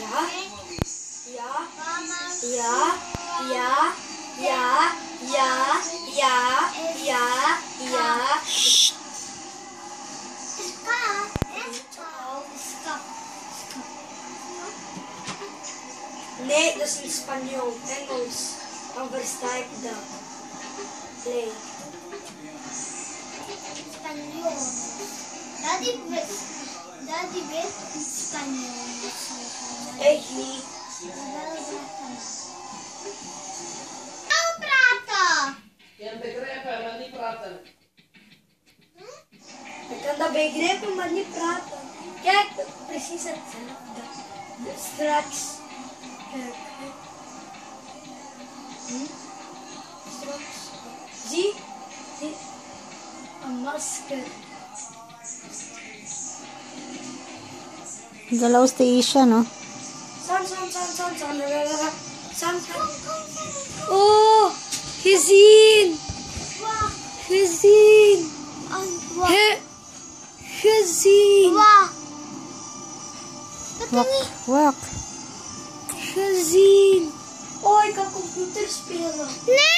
Ja, ja, ja, ja, ja, ja, ja. Ska. Ska. Nee, dat is in Spanjool, Engels. Dan versta ik dat. Nee. Español. Daddy weet. Daddy weet Español. Echt niet. Ехи. Prata! Jam begrepa, ma ni prata. Така бегрепа, ма прата. Как пресисат да. Стракс. Е Стракс. Зи. Зи. Маскър. Дала сте но? No? Oh, gezien. Wah. Gezien. He, gezien. Wah. Wat wak. Gezien. Oh, ik kan computer spelen. Nee.